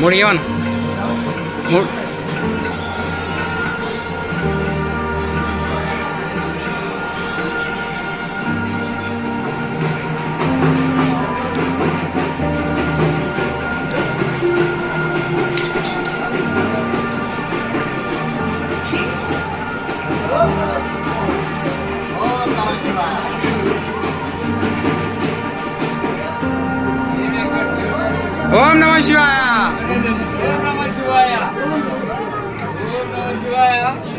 Muri yun. Mur ओम नमः शिवाय 좋아요.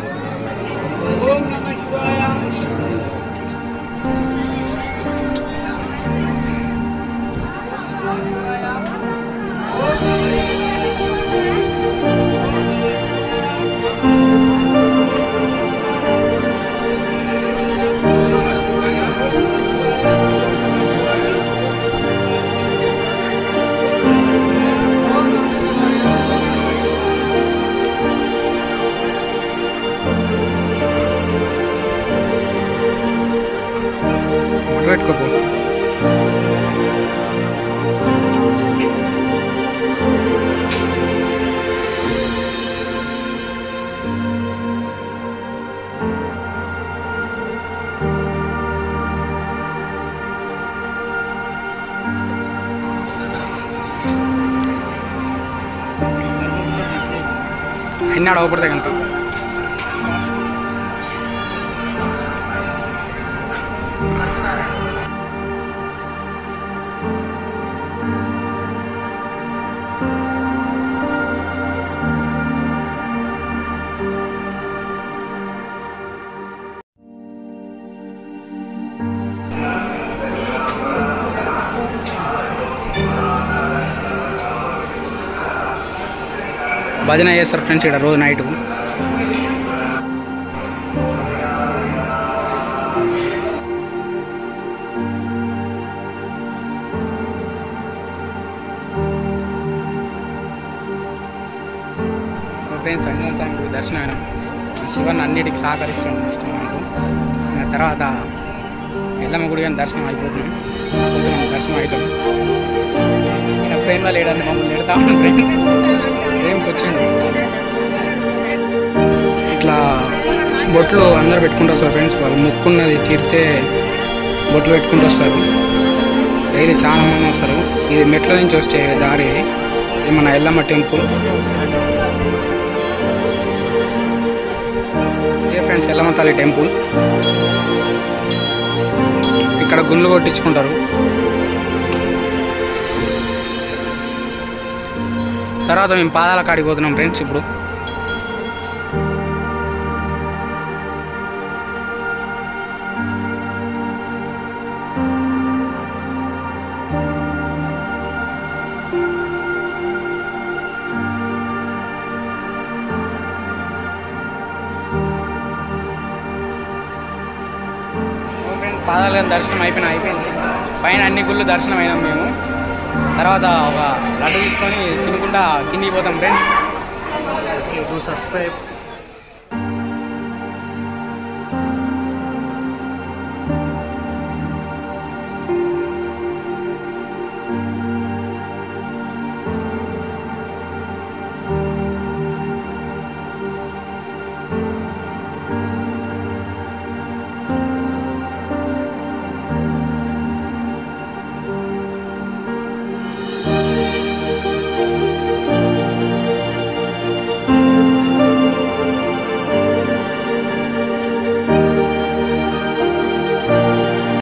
പിന്നാണ് ഓപ്പറത്തെ കണ്ടത് భజన చేస్తారు ఫ్రెండ్స్ ఇక్కడ రోజు నైట్. ఫ్రెండ్స్ అంజన్ స్వామి దర్శనం శివన్ అన్నిటికి సహకరిస్తుంది ఇష్టం నాకు తర్వాత ఎల్లమ్మ గుడి కానీ దర్శనం అయిపోతుంది. దర్శనం అవుతాం ఫ్రెండ్ వాళ్ళు ఏడాది మమ్మల్ని ఎడతా ఫ్రెండ్స్ ఏమికి వచ్చింది ఇట్లా బొట్లు అందరు పెట్టుకుంటూ వస్తారు ఫ్రెండ్స్ వాళ్ళు. మొక్కున్నది తీరితే బొట్లు పెట్టుకుంటూ వస్తారు. డైలీ చాలా మంది వస్తారు. ఇది మెట్ల నుంచి వచ్చే దారి ఇది. మన ఎల్లమ్మ టెంపుల్. ఇదే ఫ్రెండ్స్ ఎల్లమ్మ తల్లి టెంపుల్. ఇక్కడ గుండ్లు కొట్టించుకుంటారు. తర్వాత మేము పాదాల కాడికి పోతున్నాం ఫ్రెండ్స్ ఇప్పుడు. పాదాల దర్శనం అయిపోయిన అయిపోయింది. పైన అన్ని గుళ్ళు దర్శనం అయినాం మేము. తర్వాత ఒక లడ్డు తీసుకొని తినకుండా కిందికి పోతాం ఫ్రెండ్స్ Do subscribe.